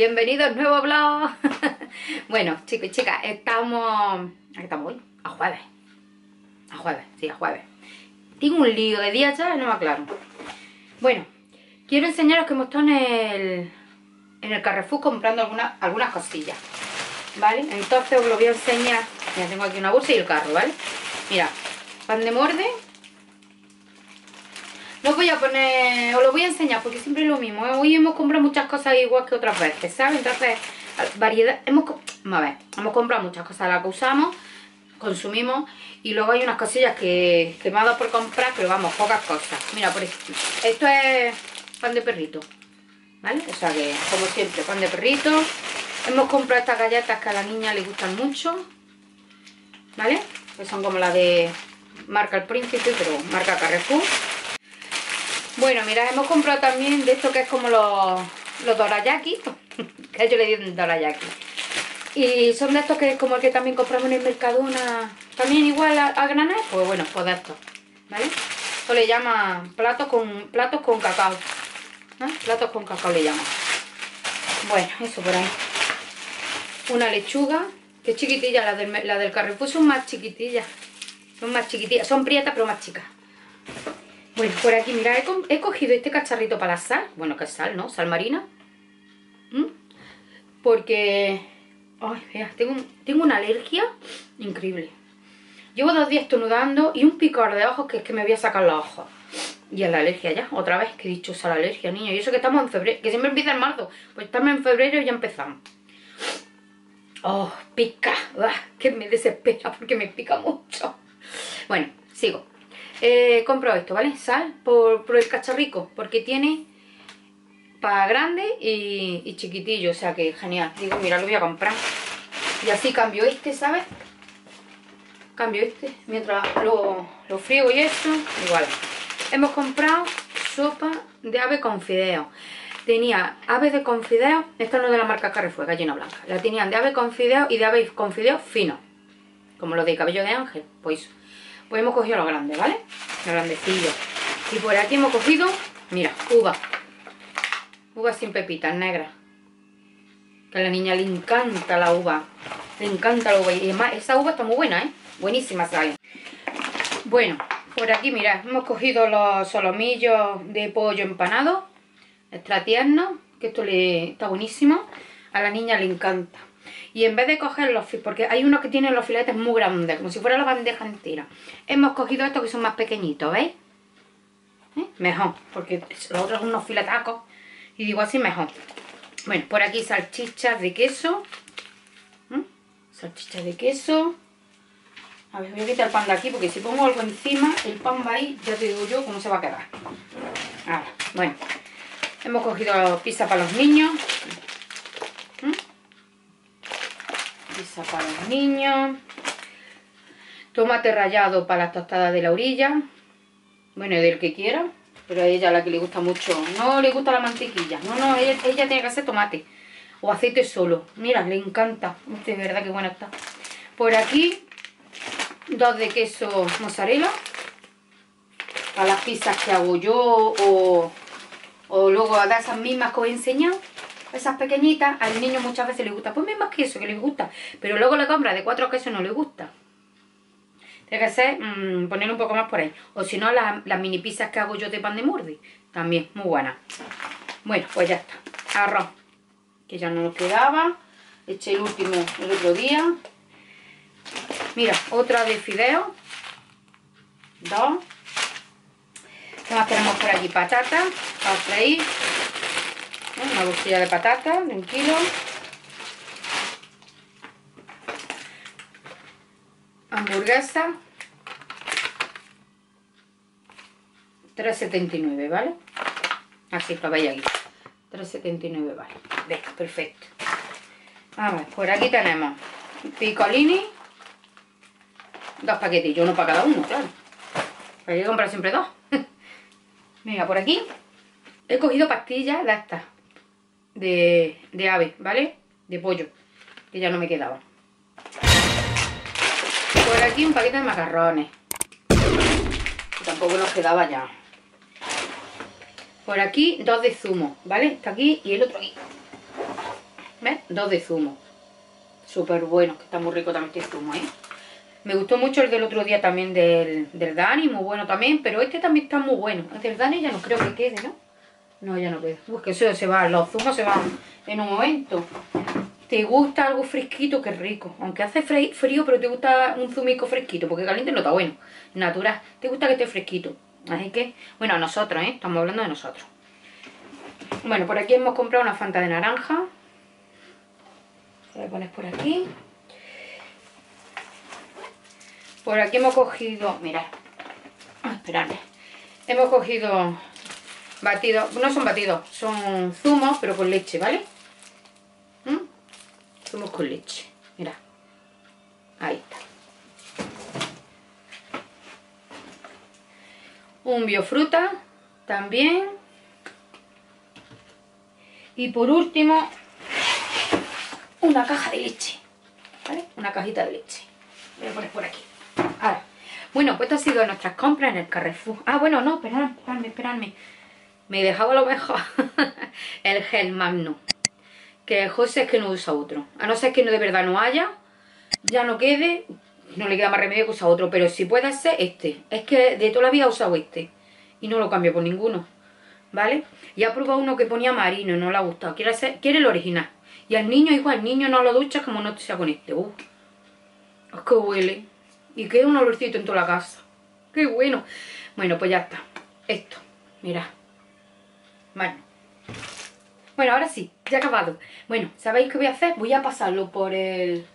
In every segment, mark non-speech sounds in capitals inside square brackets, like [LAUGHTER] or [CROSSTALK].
Bienvenidos a un nuevo blog. [LAUGHS] bueno, chicos y chicas, estamos... ¿A qué estamos hoy? A jueves. A jueves, sí, a jueves. Tengo un lío de día ya, no me aclaro. Bueno, quiero enseñaros que hemos estado en el, en el Carrefour comprando algunas, algunas cosillas. ¿Vale? Entonces os lo voy a enseñar. Ya tengo aquí una bolsa y el carro, ¿vale? Mira, pan de morde, no voy a poner, os lo voy a enseñar porque siempre es lo mismo. Hoy hemos comprado muchas cosas igual que otras veces, ¿sabes? Entonces, variedad, hemos, a ver, hemos comprado muchas cosas las que usamos, consumimos y luego hay unas cosillas que, que me ha dado por comprar, pero vamos, pocas cosas. Mira, por ejemplo, esto es pan de perrito, ¿vale? O sea que, como siempre, pan de perrito. Hemos comprado estas galletas que a la niña le gustan mucho, ¿vale? Que son como las de marca El Príncipe, pero marca Carrefour. Bueno, mira, hemos comprado también de esto que es como los, los dorayaki, [LAUGHS] que yo le digo dorayaki. Y son de estos que es como el que también compramos en el Mercadona, también igual a, a pues bueno, pues de estos, ¿vale? Esto le llama platos con, platos con cacao. Platos con cacao le llaman. Bueno, eso por ahí. Una lechuga, que es chiquitilla, la del, la del Carrefour son más chiquitillas, son más chiquitillas, son prietas pero más chicas. Bueno, por aquí, mira, he, cogido este cacharrito para la sal. Bueno, que es sal, ¿no? Sal marina. ¿Mm? Porque... Ay, vea, tengo, tengo una alergia increíble. Llevo dos días estornudando y un picor de ojos que es que me voy a sacar los ojos. Y es la alergia ya, otra vez, que he dicho esa la alergia, niño. Y eso que estamos en febrero, que siempre empieza en marzo. Pues estamos en febrero y ya empezamos. Oh, pica. que me desespera porque me pica mucho. Bueno, sigo. Eh, compro esto, ¿vale? Sal por, el cacharrico, porque tiene para grande y, chiquitillo, o sea que genial. Digo, mira, lo voy a comprar. Y así cambio este, ¿sabes? Cambio este, mientras lo, lo frigo y esto, igual. Hemos comprado sopa de ave con fideo. Tenía ave de confideo, esta no es de la marca Carrefour, gallina blanca. La tenían de ave con fideo y de ave con fideo fino. Como lo de cabello de ángel, pues pues hemos cogido los grandes, ¿vale? Los grandecillos. Y por aquí hemos cogido, mira, uva. Uva sin pepitas, negras. Que a la niña le encanta la uva. Le encanta la uva. Y además, esa uva está muy buena, ¿eh? Buenísima sale. Bueno, por aquí, mira, hemos cogido los solomillos de pollo empanado. Extra tierno, que esto le está buenísimo. A la niña le encanta. Y en vez de coger los porque hay unos que tienen los filetes muy grandes, como si fuera la bandeja entera. Hemos cogido estos que son más pequeñitos, ¿veis? ¿Eh? Mejor, porque los otros son unos filetacos. Y digo así mejor. Bueno, por aquí salchichas de queso. ¿Mm? Salchichas de queso. A ver, voy a quitar el pan de aquí porque si pongo algo encima, el pan va ahí, ya te digo yo cómo se va a quedar. Ahora, bueno. Hemos cogido pizza para los niños. Para los niños. Tomate rallado para las tostadas de la orilla. Bueno, del que quiera. Pero a ella la que le gusta mucho. No le gusta la mantequilla. No, no, ella, tiene que hacer tomate. O aceite solo. Mira, le encanta. De verdad que buena está. Por aquí, dos de queso mozzarella. Para las pizzas que hago yo. O, o luego a esas mismas que os he enseñado esas pequeñitas, al niño muchas veces le gusta. Pues más queso, que le gusta. Pero luego le compra de cuatro quesos no le gusta. Tiene que ser mm, poner un poco más por ahí. O si no, las, mini pizzas que hago yo de pan de mordi. También, muy buenas. Bueno, pues ya está. Arroz. Que ya no nos quedaba. Eché el último el otro día. Mira, otra de fideo. Dos. ¿Qué más tenemos por aquí? Patatas para freír una bolsilla de patatas de un kilo. Hamburguesa. 3,79, ¿vale? Así lo veis aquí. 3,79, vale. Venga, perfecto. Ver, por aquí tenemos picolini. Dos paquetillos, uno para cada uno, claro. Hay que comprar siempre dos. [LAUGHS] Venga, por aquí he cogido pastillas de estas de, ave, ¿vale? De pollo, que ya no me quedaba. Por aquí un paquete de macarrones. Que tampoco nos quedaba ya. Por aquí dos de zumo, ¿vale? Está aquí y el otro aquí. ¿Ves? Dos de zumo. Súper bueno, que está muy rico también este zumo, ¿eh? Me gustó mucho el del otro día también del, del Dani, muy bueno también, pero este también está muy bueno. El del Dani ya no creo que quede, ¿no? No, ya no queda. Uy, que eso se va, los zumos se van en un momento. ¿Te gusta algo fresquito? Qué rico. Aunque hace frío, pero te gusta un zumico fresquito, porque caliente no está bueno. Natural. Te gusta que esté fresquito. Así que, bueno, nosotros, ¿eh? Estamos hablando de nosotros. Bueno, por aquí hemos comprado una fanta de naranja. La pones por aquí. Por aquí hemos cogido, mirad, ah, esperadme. Hemos cogido batidos, no son batidos, son zumos, pero con leche, ¿vale? ¿Mm? Zumos con leche, mira. Ahí está. Un biofruta también. Y por último, una caja de leche, ¿vale? Una cajita de leche. Voy a poner por aquí. Bueno, pues esto ha sido nuestras compras en el Carrefour. Ah, bueno, no, esperadme, esperadme, esperadme. Me he dejado a lo mejor [LAUGHS] el gel Magnum. Que José es que no usa otro. A no ser que no de verdad no haya, ya no quede, no le queda más remedio que usar otro. Pero si puede ser este. Es que de toda la vida he usado este. Y no lo cambio por ninguno. ¿Vale? Y ha probado uno que ponía marino, no le ha gustado. Quiere, el original. Y al niño igual, el niño no lo ducha como no sea con este. Uh, es que huele. Y queda un olorcito en toda la casa. ¡Qué bueno! Bueno, pues ya está. Esto, mira. Bueno. Bueno, ahora sí, ya he acabado. Bueno, ¿sabéis qué voy a hacer? Voy a pasarlo por el,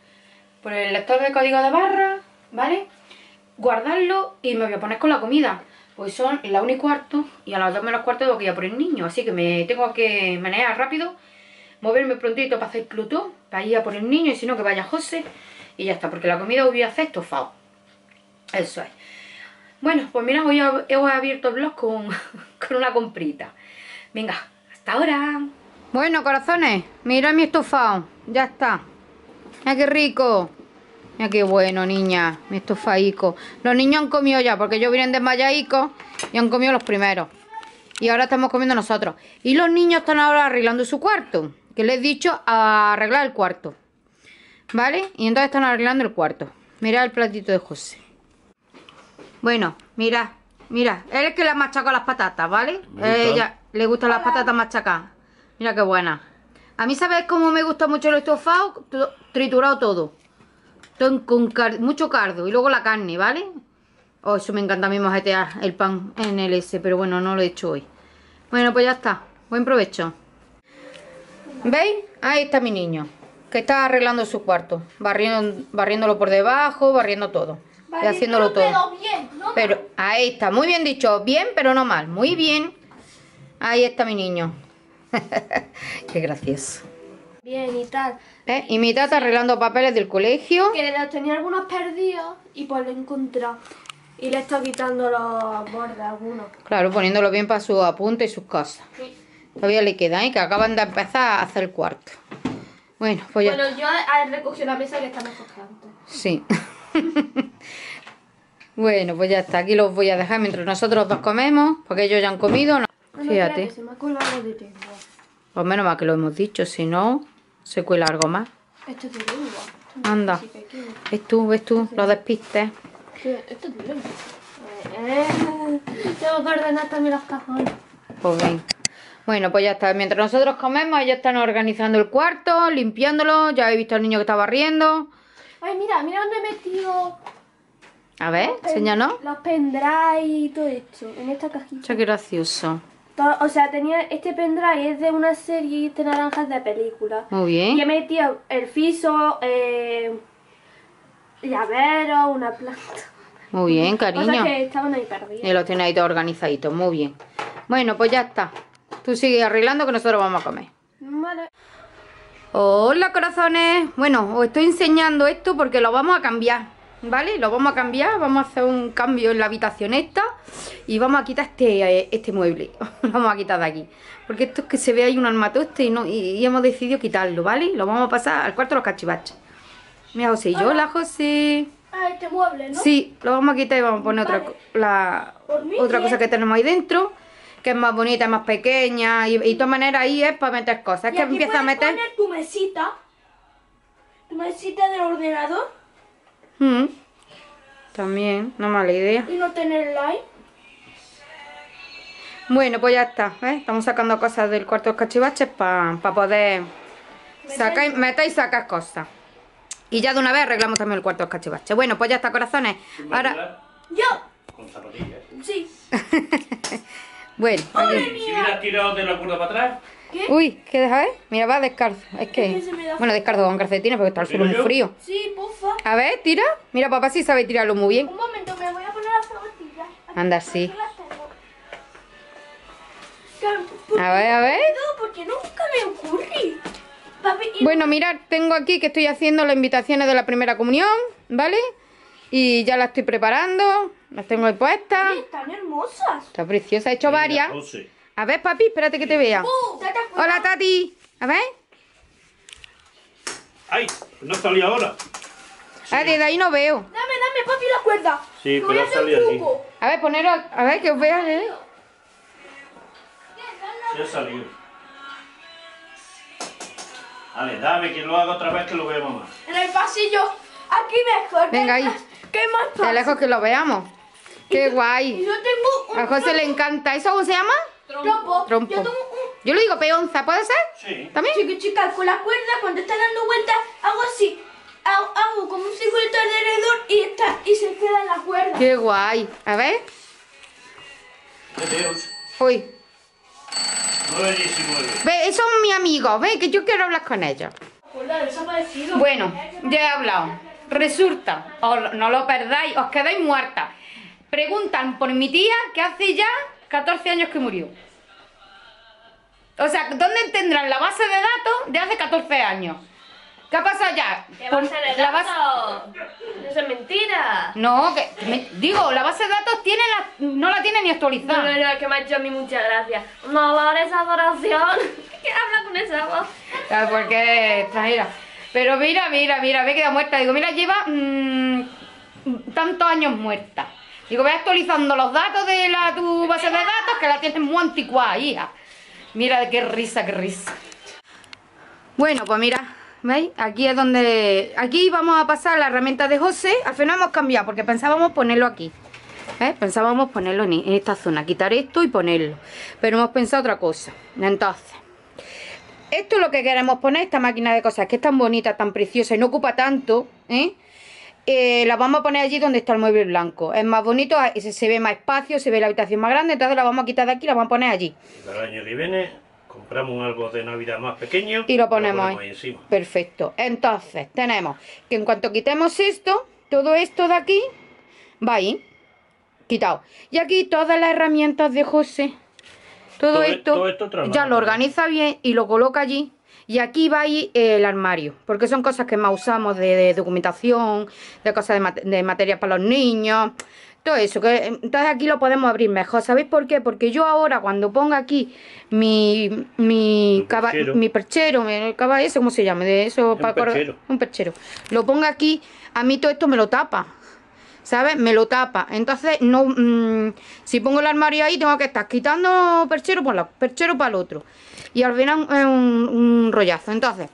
por el lector de código de barra, ¿vale? Guardarlo y me voy a poner con la comida. Pues son la 1 y cuarto y a las 2 menos cuarto tengo que ir a por el niño. Así que me tengo que manejar rápido, moverme prontito para hacer Plutón, para ir a por el niño y si no que vaya José. Y ya está, porque la comida voy a hacer estofado. Eso es. Bueno, pues mira, hoy he abierto el blog con, [LAUGHS] con una comprita. Venga, hasta ahora. Bueno, corazones, mira mi estofado. Ya está. Mira qué rico. Mira qué bueno, niña. Mi estofaico. Los niños han comido ya, porque ellos vienen desmayadicos y han comido los primeros. Y ahora estamos comiendo nosotros. Y los niños están ahora arreglando su cuarto. Que les he dicho a arreglar el cuarto. ¿Vale? Y entonces están arreglando el cuarto. Mira el platito de José. Bueno, mira, mira. Él es que le ha machacado las patatas, ¿vale? ella le gustan las patatas machacadas. Mira qué buena. A mí, ¿sabes cómo me gusta mucho el estofado? Triturado todo. con mucho cardo. Y luego la carne, ¿vale? Oh, eso me encanta a mí mojetear el pan en el S. Pero bueno, no lo he hecho hoy. Bueno, pues ya está. Buen provecho. ¿Veis? Ahí está mi niño. Que está arreglando su cuarto. Barriendo, barriéndolo por debajo, barriendo todo y haciéndolo todo. Pero ahí está, muy bien dicho. Bien, pero no mal. Muy bien. Ahí está mi niño. [LAUGHS] Qué gracioso. Bien, y tal. ¿Eh? Y mi tata arreglando papeles del colegio. Que tenía algunos perdidos y pues lo he encontrado. Y le está quitando los bordes algunos. Claro, poniéndolo bien para sus apuntes y sus cosas. Todavía le queda, ¿eh? Que acaban de empezar a hacer el cuarto. Bueno, pues ya. Bueno, yo he recogido la mesa que está mejor que antes. Sí. [LAUGHS] bueno, pues ya está. Aquí los voy a dejar mientras nosotros dos comemos. Porque ellos ya han comido. Fíjate. Pues menos mal que lo hemos dicho. Si no, se cuela algo más. Esto es de lengua. Anda. ¿Ves tú? ¿Ves tú? Lo despistes. esto es de lengua. Eh, tengo que ordenar también los cajones. Pues bien. Bueno, pues ya está. Mientras nosotros comemos, ellos están organizando el cuarto, limpiándolo. Ya he visto al niño que está barriendo. Ay, mira, mira dónde he metido. A ver, enséñanos. Los pendrive y todo esto, en esta cajita. Qué gracioso. O sea, tenía este pendrive es de una serie y este naranja es de película. Muy bien. Y he metido el fiso, eh, llavero, una planta. Muy bien, [LAUGHS] cariño. Cosas que estaban ahí perdidas. Y lo tiene ahí todo organizadito, muy bien. Bueno, pues ya está. Tú sigue arreglando que nosotros vamos a comer. Vale. Hola corazones, bueno, os estoy enseñando esto porque lo vamos a cambiar, ¿vale? Lo vamos a cambiar, vamos a hacer un cambio en la habitación esta y vamos a quitar este, este mueble, [LAUGHS] lo vamos a quitar de aquí. Porque esto es que se ve ahí un armatoste y, no, y, hemos decidido quitarlo, ¿vale? Lo vamos a pasar al cuarto de los cachivaches. Mira José y yo, hola José. Ah, este mueble, ¿no? Sí, lo vamos a quitar y vamos a poner otra, la, otra cosa que tenemos ahí dentro que es más bonita, es más pequeña. Y, y de todas maneras ahí es para meter cosas. Es que empieza a meter. poner tu mesita. Tu mesita del ordenador. Mm. También, no mala idea. Y no tener like. Bueno, pues ya está. ¿ves? Estamos sacando cosas del cuarto de los cachivaches para poder sacar, meter y sacar cosas. Y ya de una vez arreglamos también el cuarto de los cachivaches. Bueno, pues ya está, corazones. ¿Tú me Ahora? Yo. Con zapatillas. Sí. [LAUGHS] bueno. ¡Madre aquí- Si hubieras tirado de la cuerda para atrás, ¿Qué? Uy, ¿qué deja ver? Mira, va descalzo. Es que. Es que se me da Bueno, descalzo con calcetines porque está el suelo ¿Tiro muy frío. Sí, porfa. A ver, tira. Mira, papá sí sabe tirarlo muy bien. Un momento, me voy a poner las zapatillas. Anda, sí. aquí las tengo. Que- ¿por A ver, a ver. Porque nunca me ocurre. Bueno, mirad, tengo aquí que estoy haciendo las invitaciones de la primera comunión, ¿vale? Y ya las estoy preparando. Las tengo ahí puestas. Oye, están hermosas. Está preciosa, he hecho varias. José. A ver, papi, espérate que te vea. Uh, Tata. Hola, Tati. A ver. ¡Ay! No salió ahora. Ah, desde ahí no veo. Dame, dame, papi, la cuerda. Sí, Que voy a pero ha hacer un truco. A ver, poner, a ver, que os vea. ¿eh? Sí ha salido. Vale, dame que lo haga otra vez que lo vea mamá. En el pasillo. Aquí mejor. Venga, ¿Qué ahí. más- ¿Qué más De pasa? lejos que lo veamos. Qué Y guay. yo tengo un A José le encanta. ¿Eso cómo se llama? trompo. Trompo. Yo tengo un... Yo le digo peonza, ¿puede ser? Sí. ¿También? Chica, chica, con la cuerda, cuando está dando vueltas, hago así. Hago, hago como un circulito alrededor y, está, y se queda en la cuerda. Qué guay. A ver. Uy. 9.19. Ve, esos son mis amigos. Ve, que yo quiero hablar con ellos. Bueno, ya he hablado. Resulta, os- no lo perdáis, os quedáis muertas. Preguntan por mi tía que hace ya 14 años que murió. O sea, ¿dónde tendrán la base de datos de hace 14 años? ¿Qué ha pasado ya? ¿Qué base de la base-? Eso es mentira. No, que, que me- digo, la base de datos tiene la, no la tiene ni No, actualizada. no, no, que me ha hecho a mí mucha gracia. Dolores adoración. [LAUGHS] ¿Qué habla con esa voz? Porque extranjera. Pero mira, mira, mira, me he quedado muerta. Digo, mira, lleva mm, tantos años muerta. Digo, ve actualizando los datos de la tu base de datos que la tienes muy anticuada, hija. Mira, qué risa, qué risa. Bueno, pues mira, ¿veis? Aquí es donde... Aquí vamos a pasar la herramienta de José. Al final hemos cambiado porque pensábamos ponerlo aquí. ¿eh? Pensábamos ponerlo en, en esta zona, quitar esto y ponerlo. Pero hemos pensado otra cosa. Entonces, esto es lo que queremos poner, esta máquina de cosas, que es tan bonita, tan preciosa y no ocupa tanto, ¿eh? Eh, la vamos a poner allí donde está el mueble blanco. Es más bonito, eh, se, se ve más espacio, se ve la habitación más grande, entonces la vamos a quitar de aquí y la vamos a poner allí. Para el año que viene compramos un árbol de Navidad más pequeño Y lo ponemos ahí. ahí encima. Perfecto. Entonces, tenemos que en cuanto quitemos esto, todo esto de aquí va ahí, quitado. Y aquí todas las herramientas de José, todo, Todo e- esto, todo esto ya lo organiza bien y lo coloca allí. Y aquí va ahí el armario, porque son cosas que más usamos de, de documentación, de cosas de, mat- de material para los niños, todo eso. Que, entonces aquí lo podemos abrir mejor. ¿Sabéis por qué? Porque yo ahora cuando ponga aquí mi, mi, caba- perchero. mi perchero, mi- el caba ese, ¿cómo se llama? De eso, Un para perchero. un perchero. Lo ponga aquí, a mí todo esto me lo tapa. ¿Sabes? Me lo tapa. Entonces, no mm, si pongo el armario ahí, tengo que estar quitando perchero por lado, perchero para el otro. Y al final es un, rollazo. Entonces,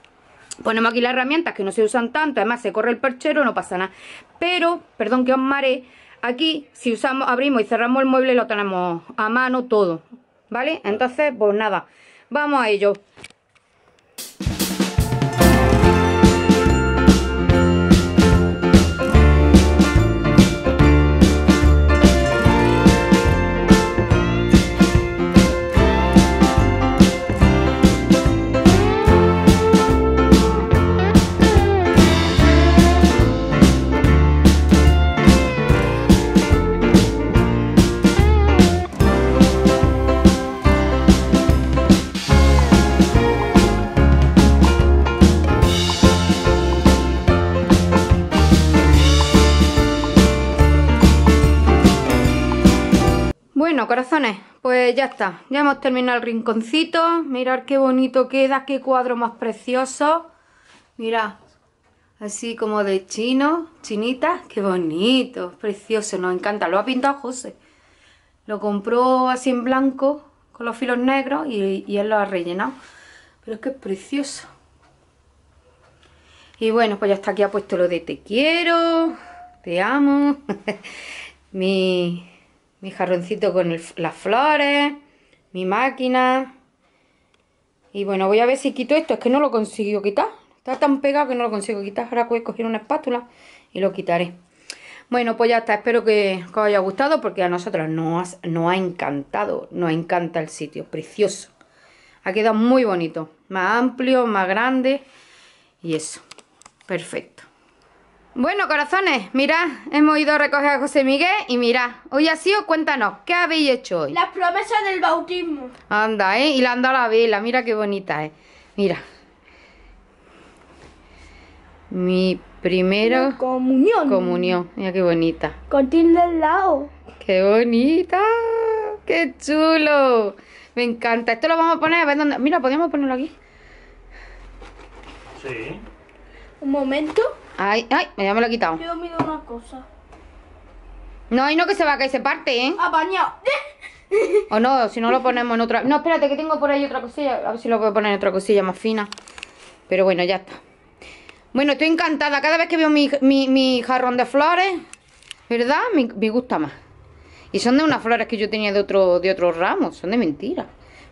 ponemos aquí las herramientas que no se usan tanto. Además, se corre el perchero, no pasa nada. Pero, perdón que os mare, aquí, si usamos, abrimos y cerramos el mueble, lo tenemos a mano todo. ¿Vale? Entonces, pues nada, vamos a ello. Bueno, corazones, pues ya está. Ya hemos terminado el rinconcito. Mirad qué bonito queda, qué cuadro más precioso. Mirad, así como de chino, chinita. Qué bonito, precioso, nos encanta. Lo ha pintado José. Lo compró así en blanco con los filos negros y, y él lo ha rellenado. Pero es que es precioso. Y bueno, pues ya está aquí ha puesto lo de te quiero, te amo. [LAUGHS] mi, mi jarroncito con las flores, mi máquina. Y bueno, voy a ver si quito esto. Es que no lo consigo quitar. Está tan pegado que no lo consigo quitar. Ahora voy a coger una espátula y lo quitaré. Bueno, pues ya está. Espero que, que os haya gustado porque a nosotros nos, nos ha encantado. Nos encanta el sitio. Precioso. Ha quedado muy bonito. Más amplio, más grande. Y eso. Perfecto. Bueno, corazones, mirad, hemos ido a recoger a José Miguel y mirad, hoy ha sido, cuéntanos, ¿qué habéis hecho hoy? Las promesas del bautismo. Anda, ¿eh? Y le han dado la vela, mira qué bonita, ¿eh? Mira. Mi primera comunión. comunión, mira qué bonita. Con tilde al lado. ¡Qué bonita! ¡Qué chulo! Me encanta. Esto lo vamos a poner a ver dónde... Mira, podríamos ponerlo aquí. Sí. Un momento. Ay, ay, ya me lo he quitado. Yo miro una cosa. No, y no que se va a caer, se parte, ¿eh? Apañado. O no, si no lo ponemos en otra... No, espérate, que tengo por ahí otra cosilla. A ver si lo puedo poner en otra cosilla más fina. Pero bueno, ya está. Bueno, estoy encantada. Cada vez que veo mi, mi, mi jarrón de flores, ¿verdad? Me, me gusta más. Y son de unas flores que yo tenía de otro, de otros ramos. Son de mentira.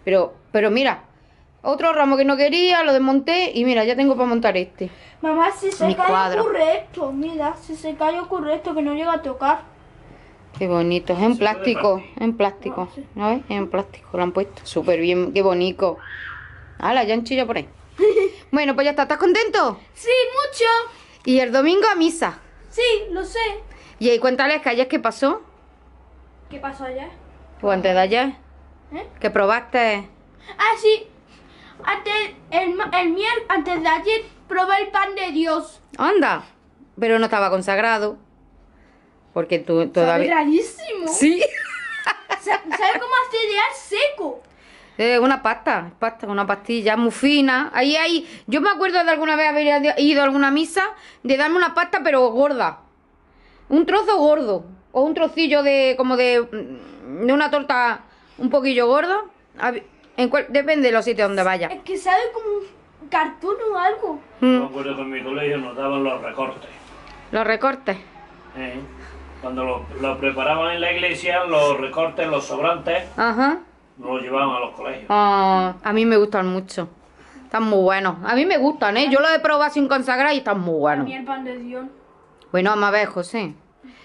Pero, pero mira, otro ramo que no quería, lo desmonté y mira, ya tengo para montar este. Mamá, si se Mi cae cuadro. ocurre esto. Mira, si se cae ocurre esto que no llega a tocar. Qué bonito, es en Se plástico, en plástico, ¿no ves? Es en plástico, lo han puesto, súper bien, qué bonito. ¡Hala, ya han chillado por ahí! [LAUGHS] Bueno, pues ya está, ¿estás contento? Sí, mucho. Y el domingo a misa. Sí, lo sé. Y ahí cuéntales que ayer qué pasó, ¿Qué pasó ayer? o antes de ayer, ¿Eh? que probaste... Ah, sí. Antes, el, el mier- antes de ayer probé el pan de Dios. ¡Anda! Pero no estaba consagrado, porque tú Sabe todavía... rarísimo. Sí, [LAUGHS] Sa- ¿Sabe cómo hacer cereal seco? es una pasta, pasta, una pastilla muy fina. Ahí hay... Yo me acuerdo de alguna vez haber ido a alguna misa, de darme una pasta pero gorda. Un trozo gordo. O un trocillo de como de, mm, de una torta un poquillo gorda. A ver, En cual- depende de los sitios donde vaya. Es que sabe como un cartón o algo. Yo Mm, me acuerdo que en mi colegio nos daban los recortes. Los recortes. ¿eh? Cuando lo, lo preparaban en la iglesia, los recortes, los sobrantes, Ajá. nos los llevaban a los colegios. Ah, a mí me gustan mucho. Están muy buenos. A mí me gustan, ¿eh? Yo los he probado sin consagrar y están muy A buenos. mí el pan de Dios. Bueno, vamos a ver, José.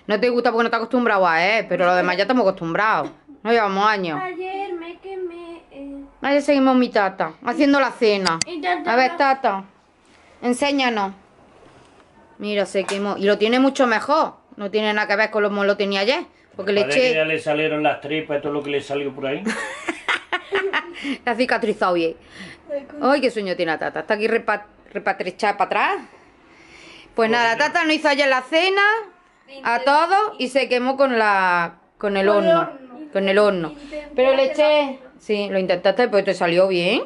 No te gusta porque no te acostumbrado a, ¿eh? Pero lo demás ya estamos acostumbrados. No llevamos años. Ayer. Ahí seguimos mi tata, haciendo la cena. A ver, tata, enséñanos. Mira, se quemó. Y lo tiene mucho mejor. No tiene nada que ver con como lo tenía ayer. Porque le Parece que ya eché le salieron las tripas y todo lo que le salió por ahí. [LAUGHS] la cicatrizado bien. Ay, qué sueño tiene la tata. Está aquí repa- repatrichada para atrás. Pues nada, la tata no hizo ayer la cena a todos y se quemó con la con el horno. Con el horno. Pero le eché. Sí, lo intentaste, pues te salió bien.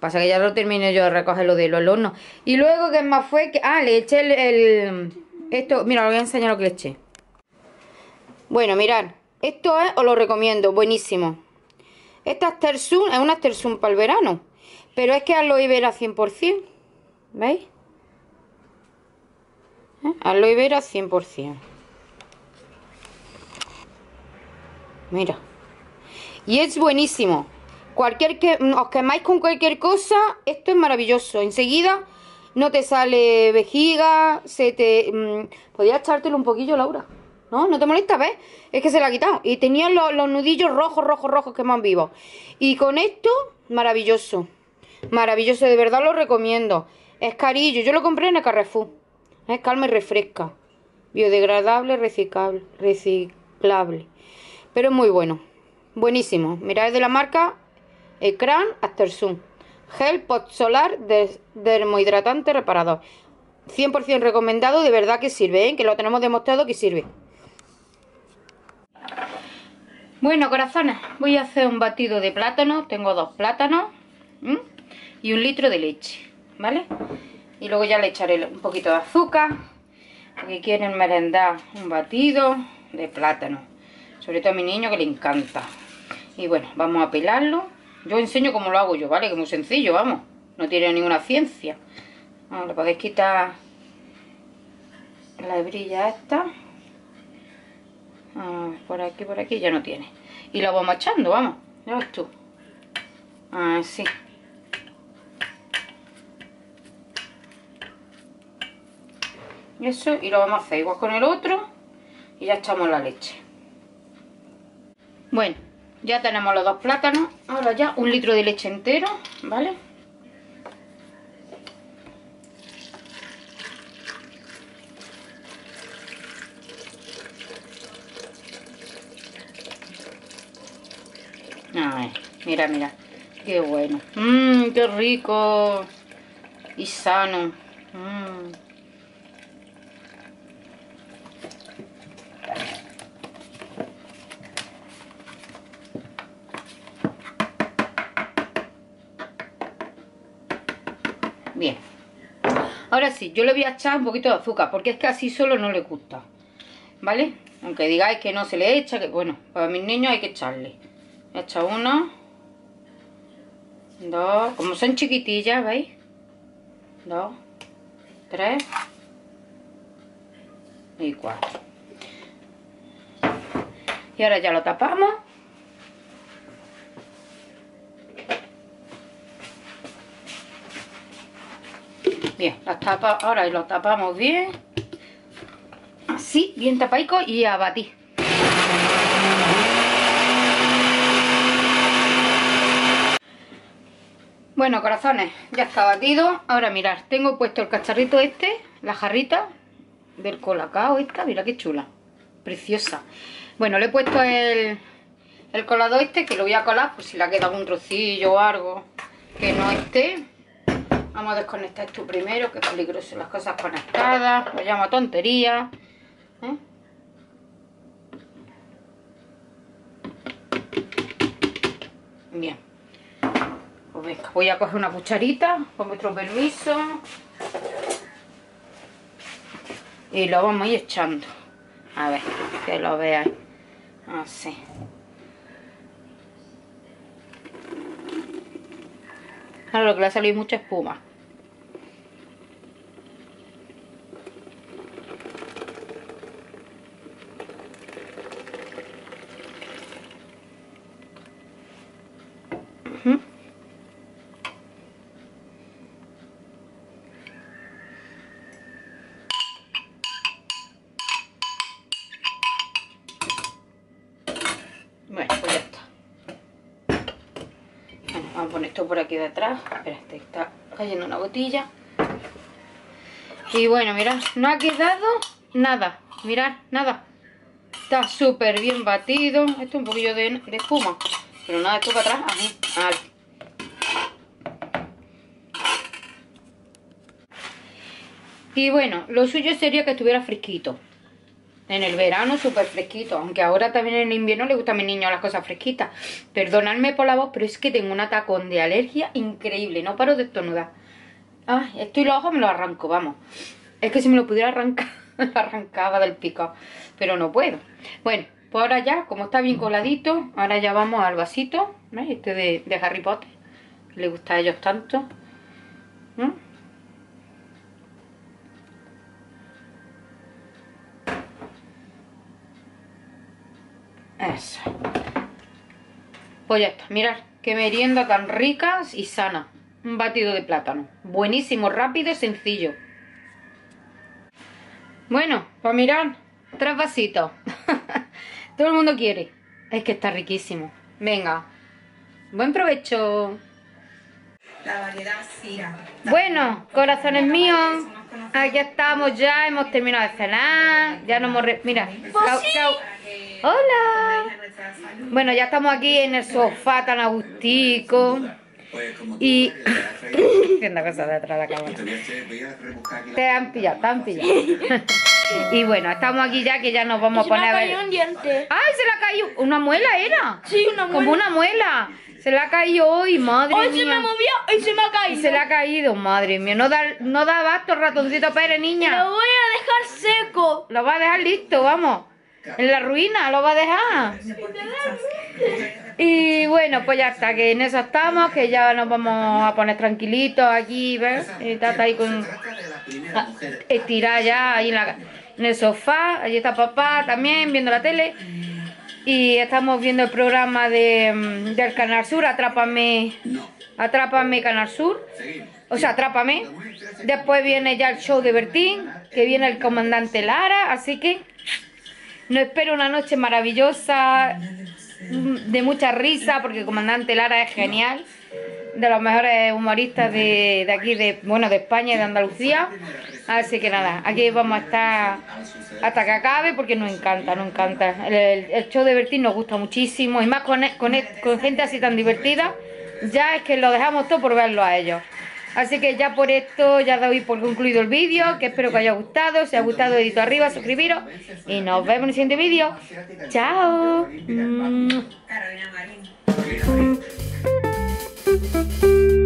Pasa que ya lo terminé yo de recoger lo del horno. Y luego, ¿qué más fue? Que, ah, le eché el, Esto, mira, os voy a enseñar lo que le eché. Bueno, mirad. Esto es, os lo recomiendo, buenísimo. Esta Astersum es una Astersum para el verano. Pero es que aloe vera 100%. ¿Veis? ¿Eh? Aloe vera 100%. Mira. Y es buenísimo. Cualquier que os quemáis con cualquier cosa, esto es maravilloso. Enseguida no te sale vejiga, se te... mm, Podías echártelo un poquillo, Laura. ¿No? ¿No te molesta, ves? Es que se la ha quitado. Y tenía los, los nudillos rojos, rojos, rojos que más vivos. Y con esto, maravilloso. Maravilloso, de verdad lo recomiendo. Es carillo, yo lo compré en el Carrefour. Es calma y refresca. Biodegradable, reciclable, reciclable. Pero es muy bueno. Buenísimo. Mirad, de la marca Ecran Astersum. Gel post solar de- dermohidratante reparador. 100% recomendado, de verdad que sirve, ¿eh? que lo tenemos demostrado que sirve. Bueno, corazones, voy a hacer un batido de plátano. Tengo dos plátanos y un litro de leche, ¿vale? Y luego ya le echaré un poquito de azúcar, porque quieren merendar un batido de plátano. Sobre todo a mi niño que le encanta. Y bueno, vamos a pelarlo. Yo enseño cómo lo hago yo, ¿vale? Que es muy sencillo, vamos. No tiene ninguna ciencia. Ahora le podéis quitar la hebrilla esta. Ah, por aquí, por aquí, ya no tiene. Y lo vamos echando, vamos. Ya ves tú. Así. Eso, y lo vamos a hacer igual con el otro. Y ya echamos la leche. Bueno, ya tenemos los dos plátanos. Ahora ya un litro de leche entero, ¿vale? Ay, mira, mira. Qué bueno. Mmm, qué rico. Y sano. Mm. Bien. Ahora sí, yo le voy a echar un poquito de azúcar, porque es que así solo no le gusta. ¿Vale? Aunque digáis que no se le echa, que bueno, para mis niños hay que echarle. He hecho uno. Dos. Como son chiquitillas, ¿veis? Dos. Tres. Y cuatro. Y ahora ya lo tapamos. Bien, las tapa, ahora lo tapamos bien. Así, bien tapaico y a batir. Bueno, corazones, ya está batido. Ahora mirad, tengo puesto el cacharrito este, la jarrita del colacao esta, mira qué chula, preciosa. Bueno, le he puesto el, el colado este, que lo voy a colar por si le quedado un trocillo o algo que no esté. Vamos a desconectar esto primero, que es peligroso las cosas conectadas, lo llamo tontería. ¿eh? Bien. Pues venga, voy a coger una cucharita, con vuestro permiso. Y lo vamos a ir echando. A ver, que lo veáis. Así. Ahora lo que le ha salido mucha espuma. Vamos a poner esto por aquí detrás. Espérate, está cayendo una gotilla. Y bueno, mirad, no ha quedado nada. Mirad, nada. Está súper bien batido. Esto es un poquillo de, espuma. Pero nada, esto para atrás. Y bueno, lo suyo sería que estuviera fresquito. En el verano súper fresquito, aunque ahora también en invierno le gusta a mi niño las cosas fresquitas. Perdonadme por la voz, pero es que tengo un atacón de alergia increíble, no paro de estornudar. Ay, esto y los ojos me lo arranco, vamos. Es que si me lo pudiera arrancar, [LAUGHS] arrancaba del pico, pero no puedo. Bueno, pues ahora ya, como está bien coladito, ahora ya vamos al vasito, ¿veis? Este de, Harry Potter, le gusta a ellos tanto. ¿Mm? Eso. Pues ya está, mirad, qué merienda tan rica y sana. Un batido de plátano. Buenísimo, rápido y sencillo. Bueno, pues mirad, tres vasitos. [LAUGHS] Todo el mundo quiere. Es que está riquísimo. Venga, buen provecho. La variedad Sira. Bueno, corazones míos, aquí estamos ya, hemos terminado de cenar, ya no hemos... re- Mira, Cau- hola. Bueno, ya estamos aquí en el sofá tan agustico y... [COUGHS] Haciendo cosas detrás de la cámara. Te han pillado, te han pillado. [LAUGHS] y bueno, estamos aquí ya que ya nos vamos a poner a ver... un diente. ¡Ay, se le ha caído! ¿Una muela era? Sí, una muela. Como una muela. Se le ha caído hoy, madre Hoy mía. se me movió y se me ha Y caído. se le ha caído, madre mía. No da, no da abasto, ratoncito Pérez, niña. Lo voy a dejar seco. Lo va a dejar listo, vamos. En la ruina lo va a dejar. Y bueno, pues ya está, que en eso estamos, que ya nos vamos a poner tranquilitos aquí, ¿ves? Y Tata ahí con... ah, Estirada ya ahí en, la- en el sofá, allí está papá también viendo la tele. Y estamos viendo el programa de, mm, del Canal Sur, Atrápame, Atrápame Canal Sur. O sea, Atrápame. Después viene ya el show de Bertín, que viene el comandante Lara, así que nos espera una noche maravillosa, mm, de mucha risa, porque el comandante Lara es genial, de los mejores humoristas de, de aquí, de bueno, de España y de Andalucía. Así que nada, aquí vamos a estar hasta que acabe porque nos encanta, nos encanta. El, show de Bertín nos gusta muchísimo y más con, con, con gente así tan divertida, ya es que lo dejamos todo por verlo a ellos. Así que ya por esto ya doy por concluido el vídeo, que espero que haya gustado. Si ha gustado, dedito arriba, suscribiros y nos vemos en el siguiente vídeo. ¡Chao! Mm. Carolina Marín. [LAUGHS]